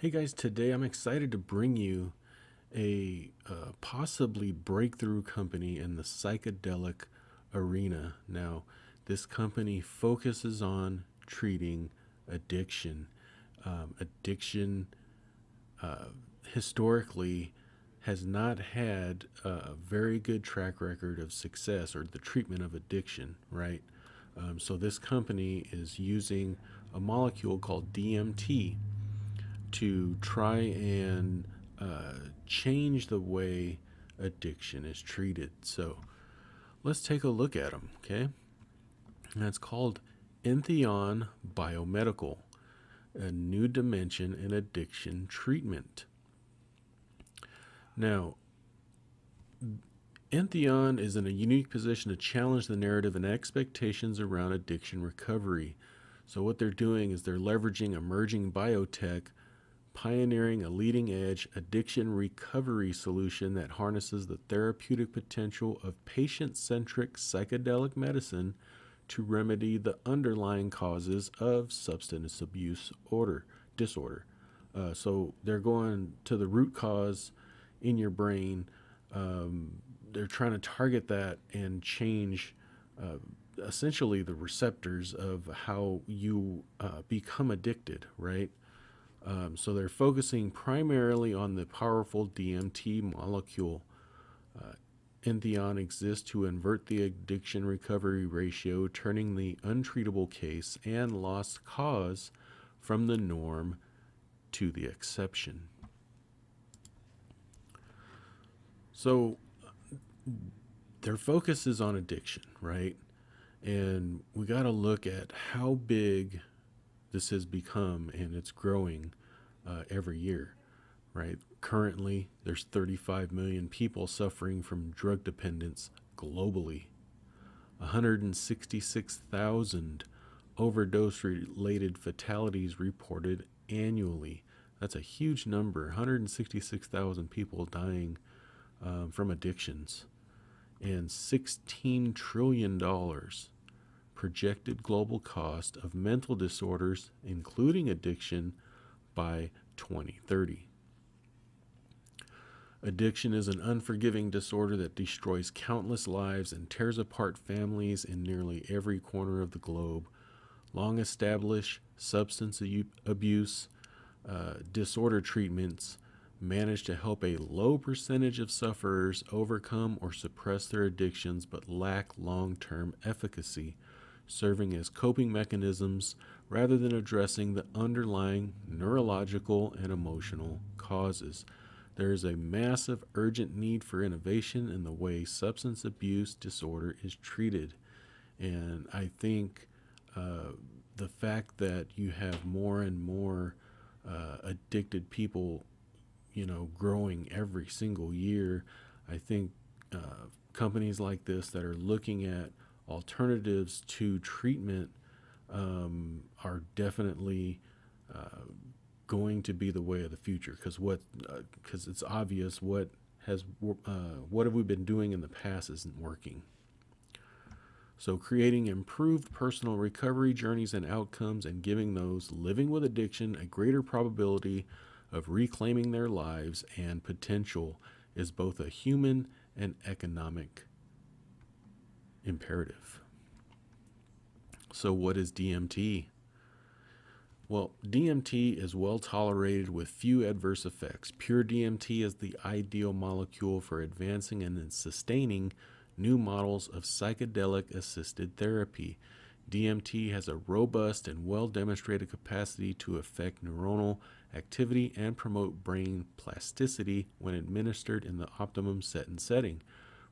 Hey guys, today I'm excited to bring you a uh, possibly breakthrough company in the psychedelic arena. Now, this company focuses on treating addiction. Um, addiction uh, historically has not had a very good track record of success or the treatment of addiction, right? Um, so, this company is using a molecule called DMT to try and uh, change the way addiction is treated. So, let's take a look at them, okay? And called Entheon Biomedical, a new dimension in addiction treatment. Now, Entheon is in a unique position to challenge the narrative and expectations around addiction recovery. So, what they're doing is they're leveraging emerging biotech, pioneering a leading edge addiction recovery solution that harnesses the therapeutic potential of patient centric psychedelic medicine to remedy the underlying causes of substance abuse order disorder. Uh, so, they're going to the root cause in your brain. Um, they're trying to target that and change uh, essentially the receptors of how you uh, become addicted, right? Um, so they're focusing primarily on the powerful DMT molecule. Uh, Entheon exists to invert the addiction recovery ratio, turning the untreatable case and lost cause from the norm to the exception. So their focus is on addiction, right? And we got to look at how big this has become and it's growing uh, every year, right? Currently, there's 35 million people suffering from drug dependence globally. 166,000 overdose related fatalities reported annually. That's a huge number. 166,000 people dying um, from addictions and $16 trillion projected global cost of mental disorders, including addiction, by 2030. Addiction is an unforgiving disorder that destroys countless lives and tears apart families in nearly every corner of the globe. Long established substance abuse uh, disorder treatments manage to help a low percentage of sufferers overcome or suppress their addictions but lack long term efficacy, serving as coping mechanisms rather than addressing the underlying neurological and emotional causes. There is a massive urgent need for innovation in the way substance abuse disorder is treated. And I think uh, the fact that you have more and more uh, addicted people you know, growing every single year. I think uh, companies like this that are looking at alternatives to treatment um, are definitely uh, going to be the way of the future because what because uh, it's obvious what has uh, what have we been doing in the past isn't working. So, creating improved personal recovery journeys and outcomes, and giving those living with addiction a greater probability of reclaiming their lives and potential is both a human and economic imperative. So, what is DMT? Well, DMT is well tolerated with few adverse effects. Pure DMT is the ideal molecule for advancing and sustaining new models of psychedelic assisted therapy. DMT has a robust and well demonstrated capacity to affect neuronal activity and promote brain plasticity when administered in the optimum set and setting,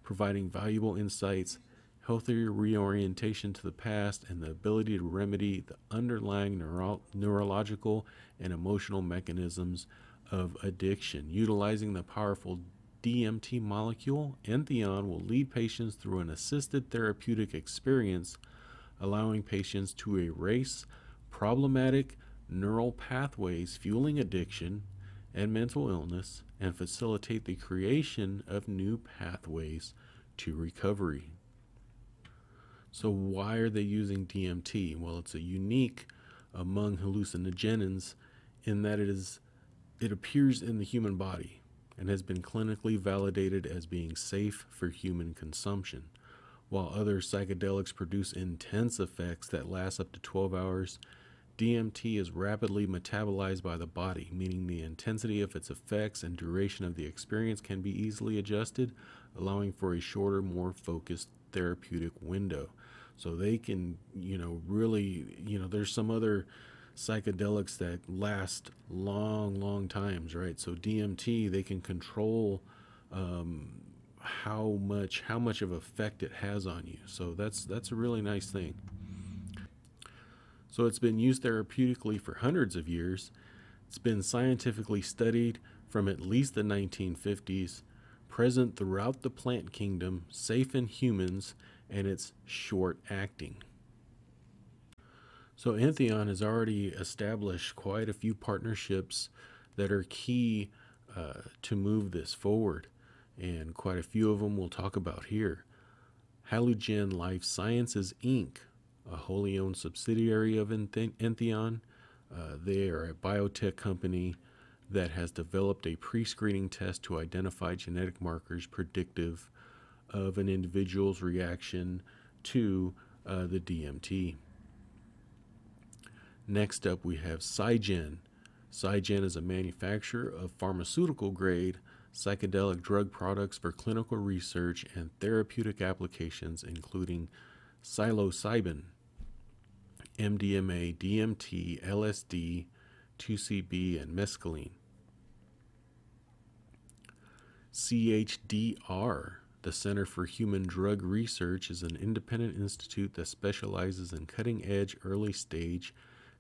providing valuable insights, healthier reorientation to the past, and the ability to remedy the underlying neuro- neurological and emotional mechanisms of addiction. Utilizing the powerful DMT molecule, Entheon will lead patients through an assisted therapeutic experience, allowing patients to erase problematic neural pathways fueling addiction and mental illness and facilitate the creation of new pathways to recovery. So, why are they using DMT? Well, it's a unique among hallucinogens in that it is it appears in the human body and has been clinically validated as being safe for human consumption. While other psychedelics produce intense effects that last up to 12 hours, DMT is rapidly metabolized by the body, meaning the intensity of its effects and duration of the experience can be easily adjusted, allowing for a shorter, more focused therapeutic window. So they can, you know, really, you know, there's some other psychedelics that last long, long times, right? So DMT, they can control um, how much how much of effect it has on you. So that's that's a really nice thing. So it's been used therapeutically for hundreds of years. It's been scientifically studied from at least the 1950s, present throughout the plant kingdom, safe in humans, and it's short acting. So Entheon has already established quite a few partnerships that are key uh, to move this forward, and quite a few of them we'll talk about here. HaluGen Life Sciences Inc., a wholly owned subsidiary of Entheon, uh, they are a biotech company that has developed a pre screening test to identify genetic markers predictive of an individual's reaction to uh, the DMT. Next up, we have Psygen. Psygen is a manufacturer of pharmaceutical grade psychedelic drug products for clinical research and therapeutic applications, including psilocybin, MDMA, DMT, LSD, 2CB, and mescaline. CHDR, the Center for Human Drug Research, is an independent institute that specializes in cutting edge early stage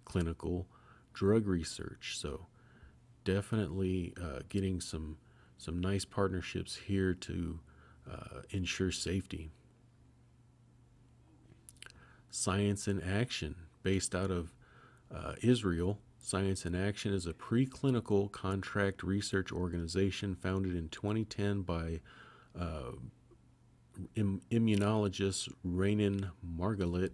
clinical drug research. So, definitely uh, getting some some nice partnerships here to uh, ensure safety. Science in Action, based out of uh, Israel, Science in Action is a preclinical contract research organization founded in 2010 by uh, Im- immunologist Raanan Margalit.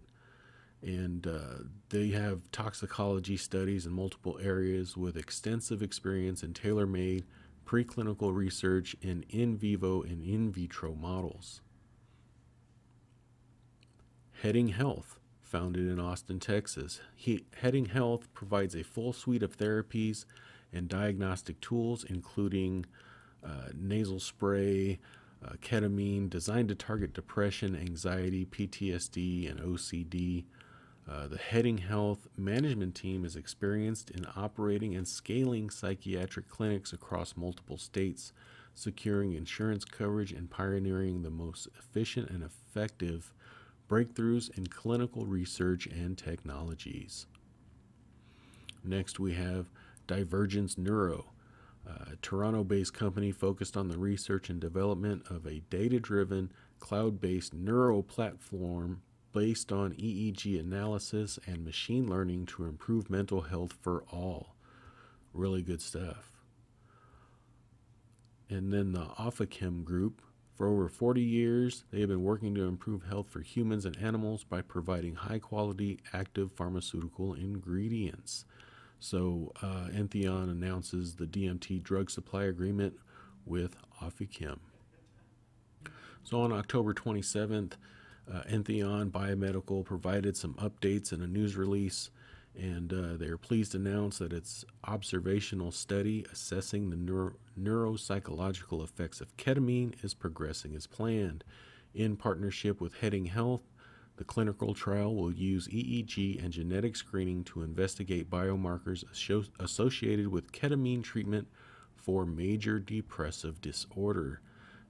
And uh, they have toxicology studies in multiple areas with extensive experience in tailor made preclinical research in in vivo and in vitro models. Heading Health founded in Austin, Texas. He, Heading Health provides a full suite of therapies and diagnostic tools, including uh, nasal spray, uh, ketamine, designed to target depression, anxiety, PTSD, and OCD. Uh, the Heading Health management team is experienced in operating and scaling psychiatric clinics across multiple states, securing insurance coverage and pioneering the most efficient and effective breakthroughs in clinical research and technologies. Next, we have Divergence Neuro, a Toronto based company focused on the research and development of a data driven, cloud based neuro platform based on EEG analysis and machine learning to improve mental health for all. Really good stuff. And then the Opfichem Group, for over 40 years, they have been working to improve health for humans and animals by providing high quality active pharmaceutical ingredients. So, uh, Entheon announces the DMT drug supply agreement with Opfichem. So, on October 27th, uh, Entheon Biomedical provided some updates in a news release and uh, they are pleased to announce that its observational study assessing the neuro- neuropsychological effects of ketamine is progressing as planned. In partnership with Heading Health, the clinical trial will use EEG and genetic screening to investigate biomarkers associated with ketamine treatment for major depressive disorder.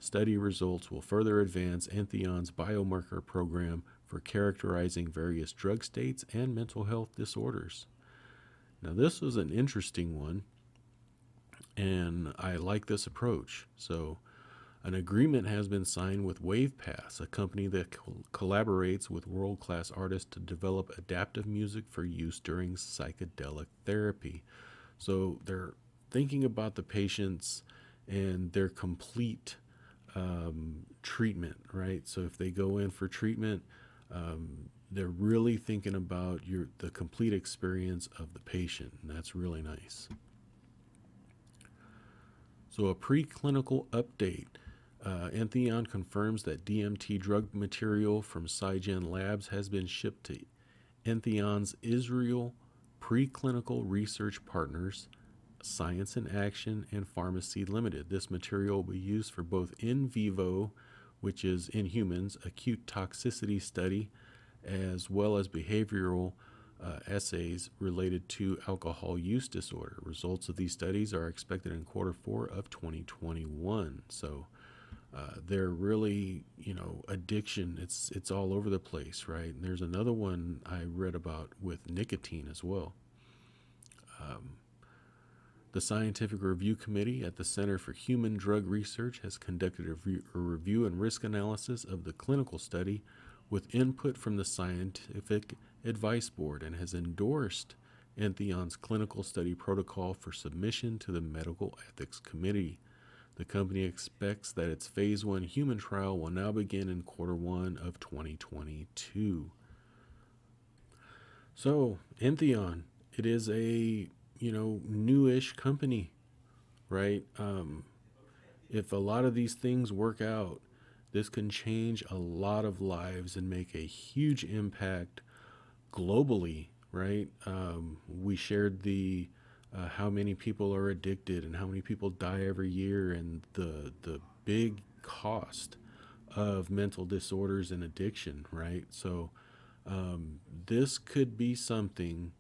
Study results will further advance Entheon's biomarker program for characterizing various drug states and mental health disorders. Now, this was an interesting one, and I like this approach. So, an agreement has been signed with Wavepaths, a company that collaborates with world class artists to develop adaptive music for use during psychedelic therapy. So, they're thinking about the patients and their complete um, treatment, right? So, if they go in for treatment, um, they're really thinking about your the complete experience of the patient, and that's really nice. So, a preclinical update. Uh, Entheon confirms that DMT drug material from Psygen Labs has been shipped to Entheon's Israel preclinical research partners, Science in Action, and Pharmaseed Limited. This material will be used for both in vivo, which is in humans, acute toxicity study, as well as behavioral uh, assays related to alcohol use disorder. Results of these studies are expected in quarter four of 2021. So uh, they're really, you know, addiction. It's it's all over the place, right? And there's another one I read about with nicotine as well. Um, the Scientific Review Committee at the Center for Human Drug Research has conducted a, re- a review and risk analysis of the clinical study with input from the Scientific Advice Board and has endorsed Entheon's clinical study protocol for submission to the Medical Ethics Committee. The company expects that its phase one human trial will now begin in quarter one of 2022. So, Entheon, it is a you know newish company, right? Um, if a lot of these things work out, this can change a lot of lives and make a huge impact globally, right? Um, we shared the uh, how many people are addicted and how many people die every year, and the the big cost of mental disorders and addiction, right? So um, this could be something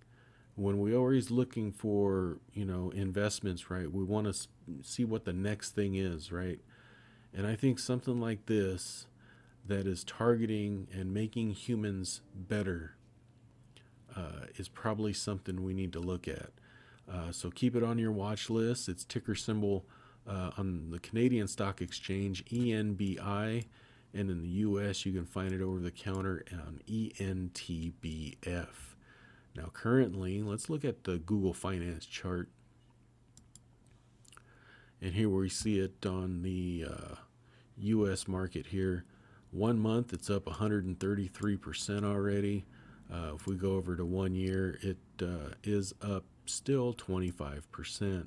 when we're always looking for you know investments, right? We want to see what the next thing is, right? And I think something like this that is targeting and making humans better uh, is probably something we need to look at. Uh, so keep it on your watch list. It's ticker symbol uh, on the Canadian Stock Exchange, ENBI, and in the US, you can find it over the counter on ENTBF. Now, currently, let's look at the Google Finance chart. And here we see it on the uh, US market here. One month, it's up 133% already. Uh, if we go over to one year, it uh, is up still 25%.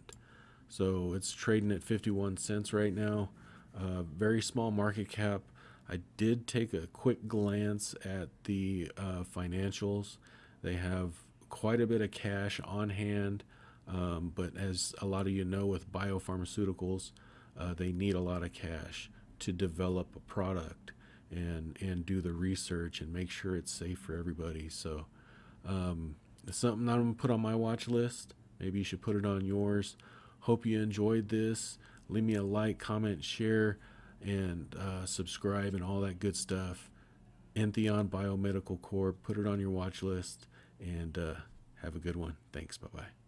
So it's trading at 51 cents right now. Uh, very small market cap. I did take a quick glance at the uh, financials. They have quite a bit of cash on hand, um, but as a lot of you know, with biopharmaceuticals, uh, they need a lot of cash to develop a product and and do the research and make sure it's safe for everybody. So um, it's something I'm gonna put on my watch list. Maybe you should put it on yours. Hope you enjoyed this. Leave me a like, comment, share, and uh, subscribe and all that good stuff. Entheon Biomedical Corp. Put it on your watch list and uh, have a good one. Thanks. Bye bye.